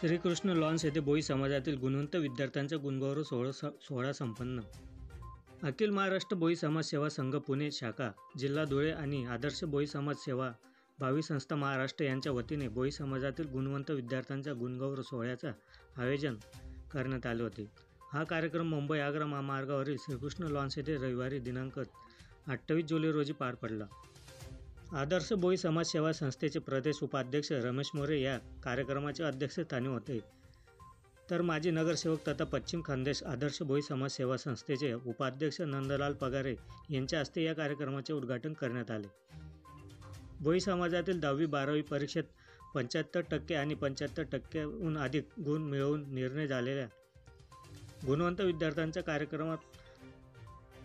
Shrikrishna lawns येथे भोई समाजातील गुणवंत विद्यार्थ्यांचा गुणगौरव सोहळा स- सोहळा संपन्न. अखिल महाराष्ट्र भोई समाज सेवा संघ पुणे शाखा जिल्हा धुळे आणि आदर्श भोई समाज सेवा भावी संस्था महाराष्ट्र यांच्या वतीने भोई समाजातील गुणवंत विद्यार्थ्यांच्या गुणगौरव सोहळ्याचा आयोजन करण्यात आले होते. हा कार्यक्रम मुंबई आग्रा महामार्गावरील श्रीकृष्ण लॉन्स येथे रविवारी दिनांक अठ्ठावीस जुलै रोजी पार पडला. आदर्श भोई समाजसेवा संस्थेचे प्रदेश उपाध्यक्ष रमेश मोरे या कार्यक्रमाचे अध्यक्षस्थानी होते. तर माजी नगरसेवक तथा पश्चिम खानदेश आदर्श भोई समाजसेवा संस्थेचे उपाध्यक्ष नंदलाल पगारे यांच्या हस्ते या कार्यक्रमाचे उद्घाटन करण्यात आले. भोई समाजातील दहावी बारावी परीक्षेत पंच्याहत्तर टक्के आणि पंच्याहत्तर टक्क्याहून अधिक गुण मिळवून निर्णय झालेल्या गुणवंत विद्यार्थ्यांच्या कार्यक्रमात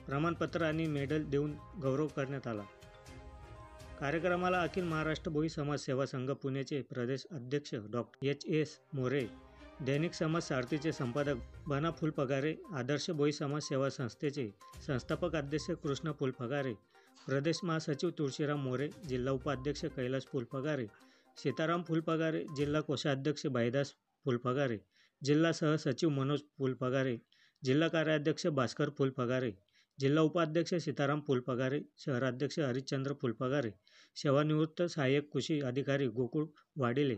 प्रमाणपत्र आणि मेडल देऊन गौरव करण्यात आला. कार्यक्रमाला अखिल महाराष्ट्र भोई समाज सेवा संघ पुण्याचे प्रदेश अध्यक्ष डॉक्टर एच एस मोरे दैनिक समाज सारथीचे संपादक बना फुलपगारे आदर्श भोई समाज सेवा संस्थेचे संस्थापक अध्यक्ष कृष्ण फुलपगारे प्रदेश महासचिव तुळशीराम मोरे जिल्हा उपाध्यक्ष कैलास फुलपगारे सीताराम फुलपगारे जिल्हा कोषाध्यक्ष भाईदास फुलपगारे जिल्हा सहसचिव मनोज फुलपगारे जिल्हा कार्याध्यक्ष भास्कर फुलपगारे जिल्हा उपाध्यक्ष सीताराम फुलपगारे शहराध्यक्ष हरिश्चंद्र फुलपगारे सेवानिवृत्त सहाय्यक कृषी अधिकारी गोकुळ वाडेले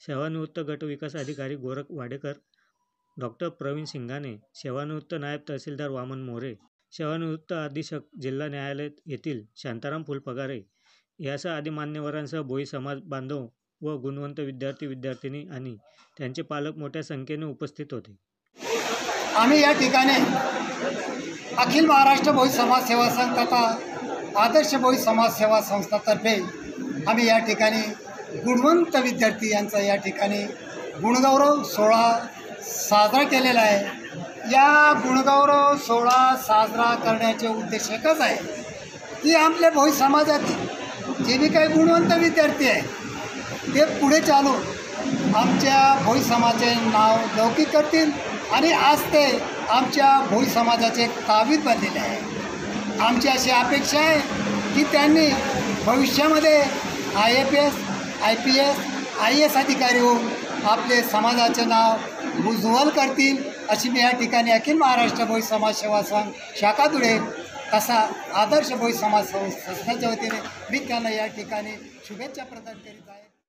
सेवानिवृत्त गट विकास अधिकारी गोरख वाडेकर डॉक्टर प्रवीण सिंगाने सेवानिवृत्त नायब तहसीलदार वामन मोरे सेवानिवृत्त अधीक्षक जिल्हा न्यायालय येथील शांताराम फुलपगारे यासह आदी मान्यवरांसह भोई समाज बांधव व गुणवंत विद्यार्थी विद्यार्थिनी आणि त्यांचे पालक मोठ्या संख्येने उपस्थित होते. आम्ही या ठिकाणी अखिल महाराष्ट्र भोई समाजसेवा संस्थाचा संघ तथा आदर्श भोई समाजसेवा संस्थातर्फे आम्ही या ठिकाणी गुणवंत विद्यार्थी यांचा या ठिकाणी गुणगौरव सोहळा साजरा केलेला आहे. या गुणगौरव सोहळा साजरा करण्याचे उद्देश एकच आहे की आपल्या भोई समाजातील जे बी काही गुणवंत विद्यार्थी आहे ते पुढे चालून आमच्या भोई समाजाचे नाव लौकिक करतील आणि आज ते आमच्या भोई समाजाचे कावीत बनलेले आहे. आमची अशी अपेक्षा आहे की त्यांनी भविष्यामध्ये I F S I P S I S अधिकारी होऊन आपले समाजाचे नाव उज्ज्वल करतील अशी मी या ठिकाणी अखिल महाराष्ट्र भोई समाज सेवा संघ शाखा धुळे तसा आदर्श भोई समाज संस्थेच्या वतीने मी त्यांना या ठिकाणी शुभेच्छा प्रदान करीत आहे.